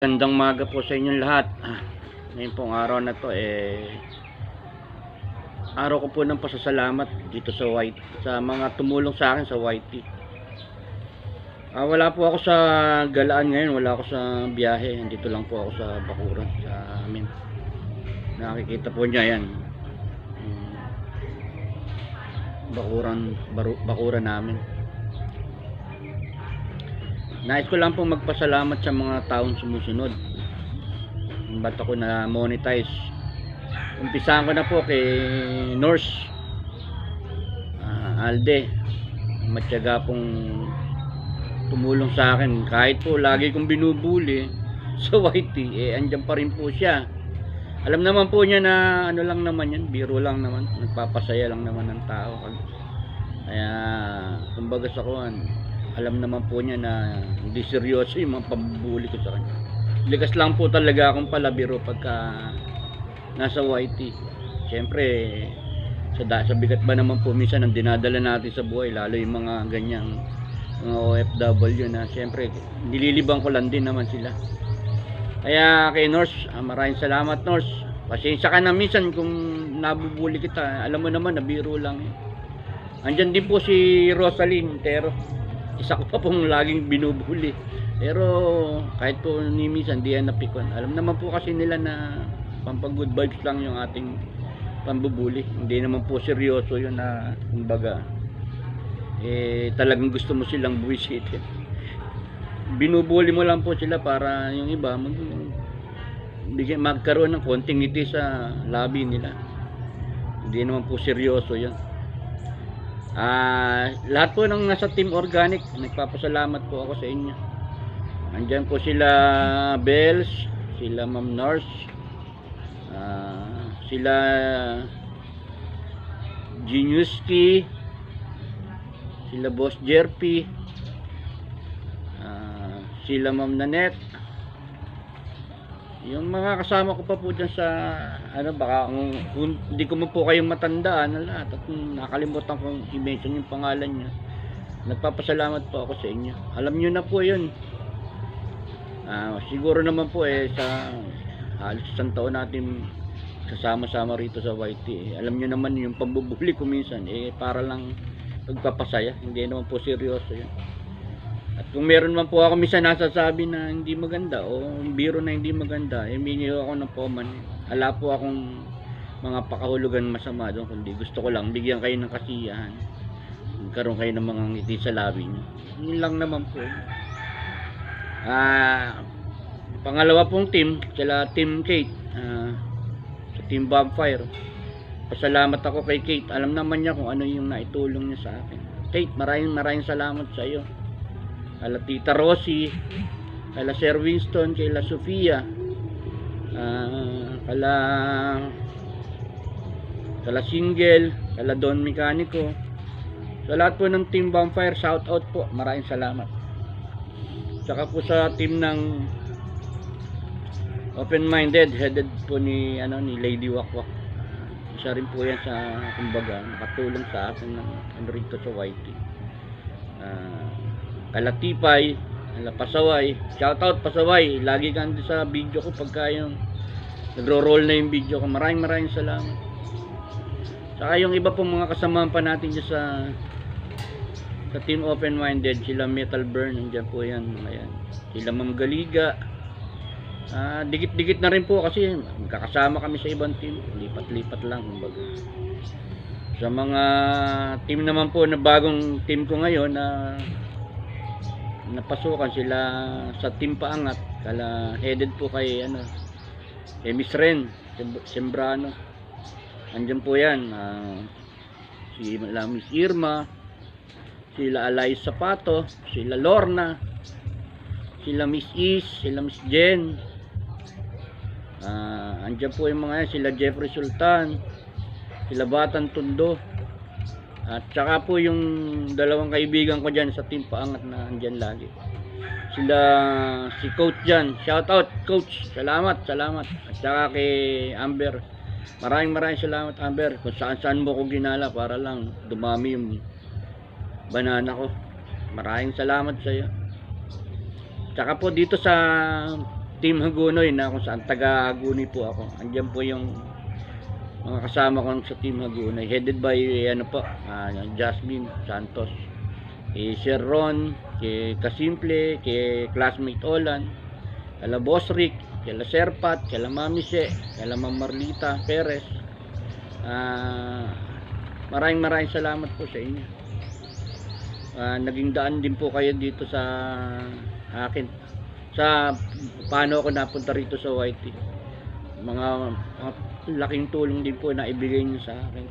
Gandang maga po sa inyong lahat. Ah, Ngayon pong araw na to eh araw ko po ng pasasalamat dito sa White sa mga tumulong sa akin sa YT. Ah, wala po ako sa galaan ngayon, wala ako sa biyahe. Dito lang po ako sa Bakuran sa amin. Nakikita po niya yan. Hmm. Bakuran, Bakuran namin. Nais ko lang pong magpasalamat sa mga taong sumusunod. Ba't ako na monetize? Umpisahan ko na po kay Norse ah, Alde. Matyaga pong tumulong sa akin. Kahit po lagi kong binubuli sa YT, eh andyan pa rin po siya. Alam naman po niya na ano lang naman yan, biro lang naman. Nagpapasaya lang naman ng tao. Kaya, kumbaga sa kuhan, alam naman po niya na hindi seryoso yung mga pambubuli ko sa kanya. Likas lang po talaga akong palabiro pagka nasa YT. Siyempre, sa, sa bigat ba naman po minsan ang dinadala natin sa buhay, lalo yung mga ganyang mga OFW na siyempre, nililibang ko lang din naman sila. Kaya kay Norse, ah, maraming salamat Norse. Pasensya ka na minsan kung nabubuli kita. Alam mo naman, nabiro lang. Eh. Andyan din po si Rosaline Tero isa ko pa pong laging binubuli. Pero kahit po ni minsan di yan napikon. Alam naman po kasi nila na pampag good vibes lang yung ating pambubuli. Hindi naman po seryoso yun na kumbaga eh talagang gusto mo silang buwisitin binubuli mo lang po sila para yung iba mag magkaroon ng konting ngiti sa labi nila. Hindi naman po seryoso yun Ah, lahat po ng nasa Team Organic, nagpapasalamat po ako sa inyo. Andiyan po sila Bells, sila Ma'am Nurse, ah, sila Geniuski, sila Boss Jerpy, ah, sila Ma'am Nanette, yung mga kasama ko pa po dyan sa ano baka kung, hindi ko po kayong matandaan na lahat at nakalimutan kong i-mention yung pangalan niya. Nagpapasalamat po ako sa inyo. Alam niyo na po yun. Ah, siguro naman po eh sa halos isang taon natin kasama-sama rito sa YT eh. alam niyo naman yung pambubuli ko minsan eh para lang pagpapasaya hindi naman po seryoso yun at kung meron man po ako minsan nasasabi na hindi maganda o biro na hindi maganda, eh mingi ako ng poman. Ala po akong mga pakahulugan masama doon, kundi gusto ko lang bigyan kayo ng kasiyahan. Magkaroon kayo ng mga ngiti sa labi niyo. Yun lang naman po. Ah, pangalawa pong team, sila Team Kate, ah, sa Team Bonfire. Pasalamat ako kay Kate. Alam naman niya kung ano yung naitulong niya sa akin. Kate, maraming maraming salamat sa iyo kala Tita Rosie, kala Sir Winston, kala Sofia, ah, kala kala Single, kala Don Mecanico. Sa lahat po ng Team Bonfire, shout out po. Maraming salamat. Saka po sa team ng Open Minded, headed po ni ano ni Lady Wakwak. Ah, Isa rin po yan sa kumbaga nakatulong sa akin ng ano rito sa YT. Ah, kalatipay, ala pasaway. Shout out pasaway. Lagi ka nandun sa video ko pagka yung nagro-roll na yung video ko. Maraming maraming salamat. Saka yung iba pong mga kasamahan pa natin dyan sa sa Team Open Minded, sila Metal Burn, nandiyan po yan, mga yan. Sila Ma'am Galiga. Ah, dikit-dikit na rin po kasi magkakasama kami sa ibang team. Lipat-lipat lang kumbaga. Sa mga team naman po na bagong team ko ngayon na napasukan sila sa team paangat kala headed po kay ano kay Miss Ren Sem- Sembrano. Andyan po yan ah, si la Miss Irma sila Alay Sapato sila Lorna sila Miss Is sila Miss Jen. Ah, andyan po yung mga yan sila Jeffrey Sultan sila Batan Tundo at saka po yung dalawang kaibigan ko dyan sa team paangat na andyan lagi. Sila si coach dyan. Shout out coach. Salamat, salamat. At saka kay Amber. Maraming maraming salamat Amber. Kung saan saan mo ko ginala para lang dumami yung banana ko. Maraming salamat sa iyo. Tsaka po dito sa Team Hagunoy na kung saan taga Hagunoy po ako. Andiyan po yung mga kasama ko sa Team Hagunoy. Headed by ano po, ah, Jasmine Santos. Kay Sir Ron, kay Kasimple, kay classmate Olan, kala Boss Rick, kala Serpat, kala Mami Se, kala Ma'am Marlita Perez. Ah, maraming maraming salamat po sa inyo. Ah, naging daan din po kayo dito sa akin sa paano ako napunta rito sa YT mga, mga laking tulong din po na ibigay niyo sa akin.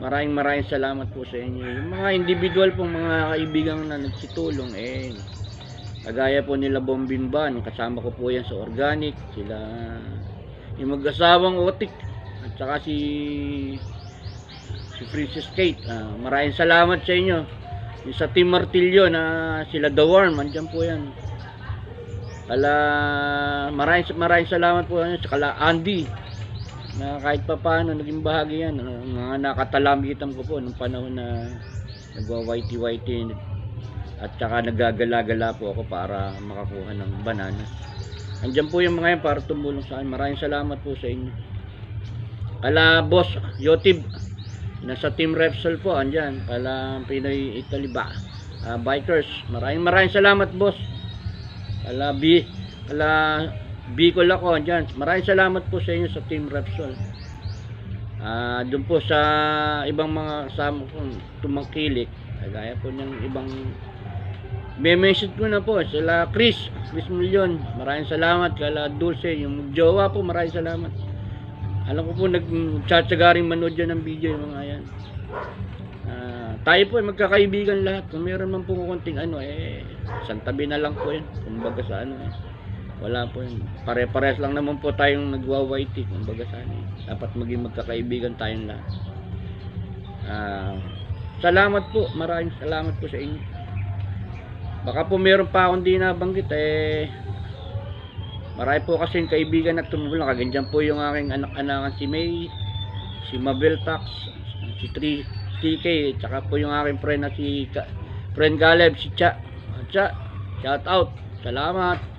Maraming maraming salamat po sa inyo. Yung mga individual pong mga kaibigan na nagsitulong eh kagaya po nila Bombin Ban kasama ko po yan sa organic sila yung mag-asawang otik at saka si si Princess Kate. Ah, maraming salamat sa inyo. Yung sa Team Martillo na sila The Worm andyan po yan. Kala maraming maraming salamat po sa kala Andy na kahit pa paano naging bahagi yan. Ah, mga nakatalamitan ko po nung panahon na nagwa whitey whitey at saka nagagala-gala po ako para makakuha ng banana. Andyan po yung mga yan para tumulong sa akin. Maraming salamat po sa inyo. Kala boss Yotib nasa team Repsol po andyan kala Pinoy Italy ba? Ah, bikers maraming maraming salamat boss. Ala B, ala Bicol ako diyan. Maraming salamat po sa inyo sa Team Repsol. Ah, doon po sa ibang mga kasama ko tumangkilik, kagaya po ng ibang may message ko na po sila Chris, Chris Million. Maraming salamat kala Dulce, yung jowa po, maraming salamat. Alam ko po nagtsatsaga rin manood dyan ng video yung mga yan. Ah, tayo po ay magkakaibigan lahat. Kung meron man po konting ano eh santabi na lang po yun. Kumbaga sa ano eh. Wala po yun. Pare-pares lang naman po tayong nagwa-YT. Kumbaga sa eh. Dapat maging magkakaibigan tayong lahat. Ah, salamat po. Maraming salamat po sa inyo. Baka po meron pa akong di nabanggit eh. Marami po kasing kaibigan na tumulong. Kaganyan po yung aking anak-anakan si May, si Mabel Tax, si Tri, TK, tsaka po yung aking friend na si friend Caleb, si Cha. Cha, shout out. Salamat.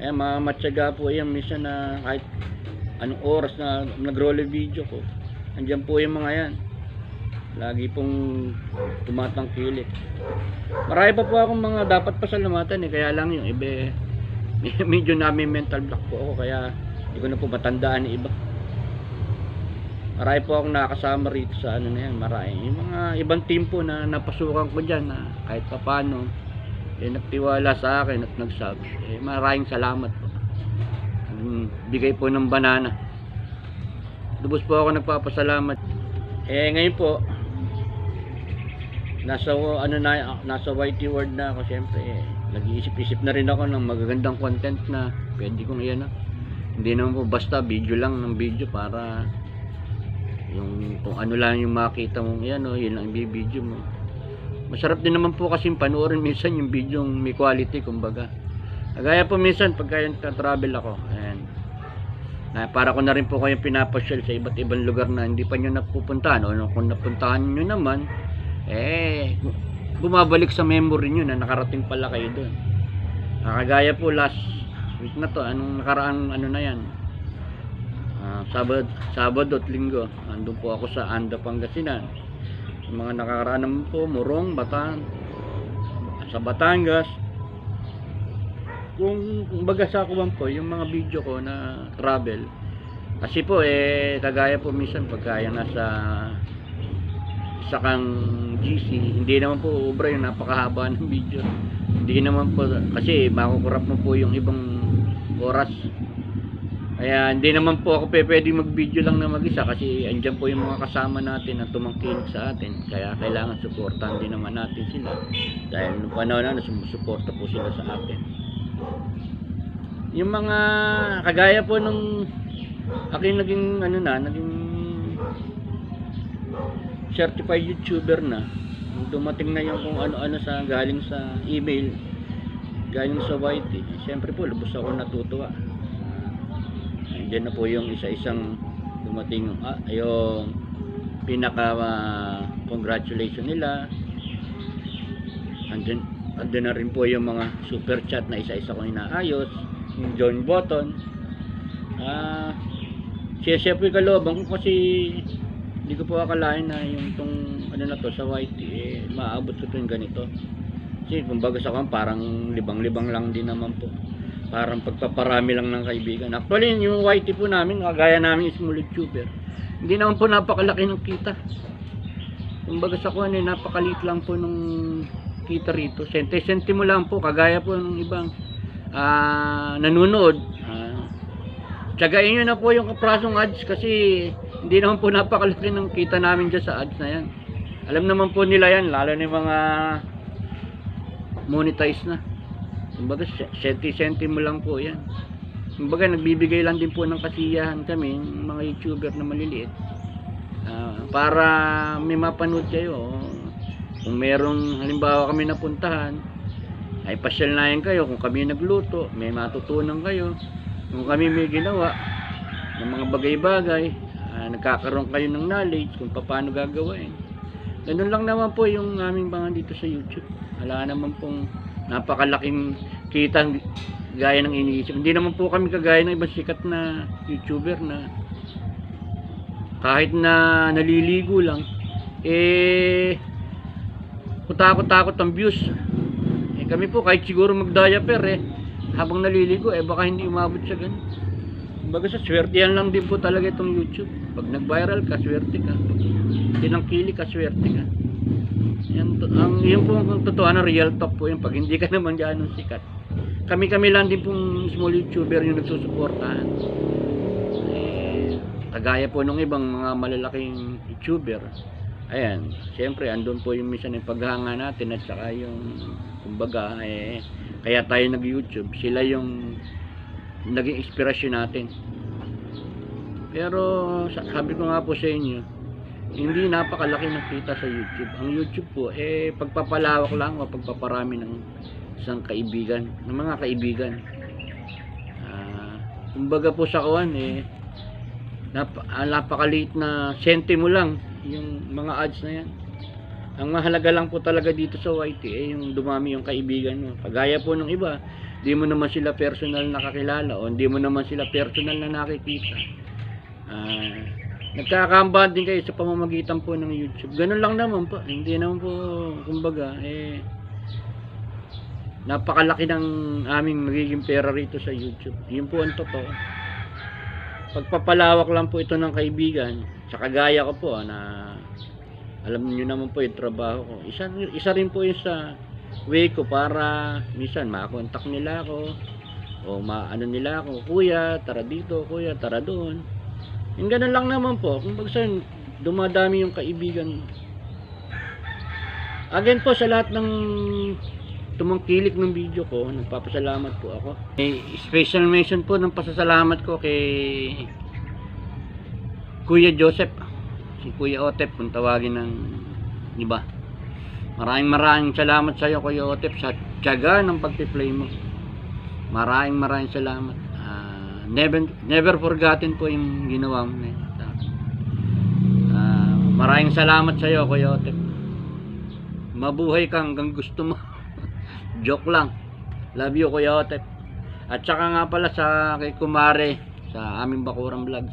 Ayan, mga matyaga po yan. Minsan na kahit anong oras na nag-roll video ko. Andyan po yung mga yan. Lagi pong tumatangkilik. Marami pa po akong mga dapat pasalamatan eh. Kaya lang yung iba eh, medyo namin mental block po ako. Kaya hindi ko na po matandaan yung iba. Marami po akong nakasama rito sa ano na yan. Marami. Yung mga ibang team po na napasukan ko dyan na kahit pa paano eh, nagtiwala sa akin at nag-subs. Eh, maraming salamat po. Mm, Bigay po ng banana. Lubos po ako nagpapasalamat. Eh ngayon po nasa ano na nasa YT world na ako syempre eh, nag-iisip-isip na rin ako ng magagandang content na pwede kong iyan hindi naman po basta video lang ng video para yung kung ano lang yung makita mong yan o yun lang yung video mo masarap din naman po kasi panoorin minsan yung video yung may quality kumbaga. Kagaya po minsan pagka yung travel ako ayan. Na para ko na rin po kayong pinapasyal sa iba't ibang lugar na hindi pa nyo napupuntahan o kung napuntahan nyo naman eh bumabalik sa memory nyo na nakarating pala kayo doon. Nakagaya po last week na to anong nakaraang ano na yan? Ah, Sabado, Sabado at Linggo andun po ako sa Anda Pangasinan sa mga nakaraan naman po Murong, Batan sa Batangas. Kung kumbaga sa kuwan po yung mga video ko na travel kasi po eh kagaya po minsan pagkaya nasa sa kang GC hindi naman po ubra yung napakahaba ng video. Hindi naman po kasi makukurap mo po yung ibang oras kaya hindi naman po ako pe pwede mag video lang na mag isa kasi andyan po yung mga kasama natin na tumangkilik sa atin. Kaya kailangan suportahan din naman natin sila. Dahil nung panahon na sumusuporta po sila sa atin. Yung mga kagaya po nung aking naging ano na naging certified YouTuber na dumating na yung kung ano-ano sa galing sa email galing sa YT siyempre po lubos ako natutuwa Andiyan na po yung isa-isang dumating ah, yung pinaka ah, congratulation nila andyan, andyan na rin po yung mga super chat na isa-isa ko inaayos yung join button. Ah, siya siya po yung kalooban ko kasi hindi ko po akalain na yung tong ano na to sa YT eh maabot ko to yung ganito. Kasi kumbaga sa kan parang libang-libang lang din naman po. Parang pagpaparami lang ng kaibigan. Actually yung YT po namin kagaya namin small YouTuber. Hindi naman po napakalaki ng kita. Kumbaga sa kuwan eh napakaliit lang po nung kita rito. Sente-sentimo lang po kagaya po ng ibang ah nanonood. Ah, Tsagain nyo na po yung kaprasong ads kasi hindi naman po napakalaki ng kita namin dyan sa ads na yan. Alam naman po nila yan, lalo na yung mga monetize na. Kumbaga, senti-senti mo lang po yan. Kumbaga, nagbibigay lang din po ng kasiyahan kami, mga YouTuber na maliliit. Ah, para may mapanood kayo. Kung merong halimbawa kami napuntahan, ay pasyal na yan kayo. Kung kami nagluto, may matutunan kayo. Kung kami may ginawa ng mga bagay-bagay, ah, nagkakaroon kayo ng knowledge kung paano gagawin. Ganun lang naman po yung aming mga dito sa YouTube. Wala naman pong napakalaking kita gaya ng iniisip. Hindi naman po kami kagaya ng ibang sikat na YouTuber na kahit na naliligo lang, eh, kutakot-takot ang views. Eh, kami po, kahit siguro mag-diaper eh, habang naliligo, eh, baka hindi umabot sa ganun. Kumbaga sa swerte yan lang din po talaga itong YouTube. Pag nag-viral ka, swerte ka. Pag tinangkili ka, swerte ka. Yan, to- ang, yun po ang totoo real talk po yun. Pag hindi ka naman ganun sikat. Kami-kami lang din pong small YouTuber yung nagsusuportahan. Eh, kagaya po nung ibang mga malalaking YouTuber. Ayan, siyempre andun po yung minsan yung paghanga natin at saka yung kumbaga eh kaya tayo nag-YouTube, sila yung naging inspirasyon natin. Pero sa- sabi ko nga po sa inyo, hindi napakalaki ng kita sa YouTube. Ang YouTube po eh pagpapalawak lang o pagpaparami ng isang kaibigan, ng mga kaibigan. Ah, kumbaga po sa kawan eh nap ah, napakaliit na sentimo lang yung mga ads na yan. Ang mahalaga lang po talaga dito sa YT eh yung dumami yung kaibigan mo. Kagaya po ng iba, di mo naman sila personal nakakilala o hindi mo naman sila personal na nakikita. Ah, nagkakamband din kayo sa pamamagitan po ng YouTube. Ganun lang naman po. Hindi naman po, kumbaga, eh, napakalaki ng aming magiging pera rito sa YouTube. Yun po ang totoo. Pagpapalawak lang po ito ng kaibigan, sa kagaya ko po, ah, na alam niyo naman po yung trabaho ko. Isa, isa rin po yun sa way ko para minsan makakontak nila ako o maano nila ako, kuya, tara dito, kuya, tara doon. Yung ganun lang naman po. Kung bagsan, dumadami yung kaibigan. Again po sa lahat ng tumangkilik ng video ko, nagpapasalamat po ako. Eh, special mention po ng pasasalamat ko kay Kuya Joseph. Si Kuya Otep, kung tawagin ng iba. Maraming maraming salamat sa iyo Kuya Otep sa tiyaga ng pagpi-play mo. Maraming maraming salamat. Never never forgotten po yung ginawa mo. na. Ah, maraming salamat sa iyo Kuya Otep. Mabuhay ka hanggang gusto mo. Joke lang. Love you Kuya Otep. At saka nga pala sa kay Kumare sa aming Bakurang Vlogs.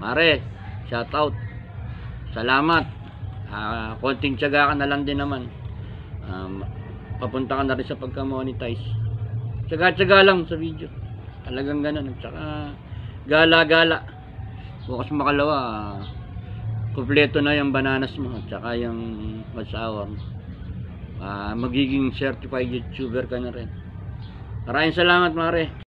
Mare, shout out. Salamat. Ah, konting tiyaga ka na lang din naman. Um, papunta ka na rin sa pagka-monetize. Tsaga-tsaga lang sa video. Talagang ganun. At saka gala-gala. Bukas makalawa, kumpleto na yung bananas mo at saka yung masawa mo. Ah, magiging certified YouTuber ka na rin. Maraming salamat, Mare.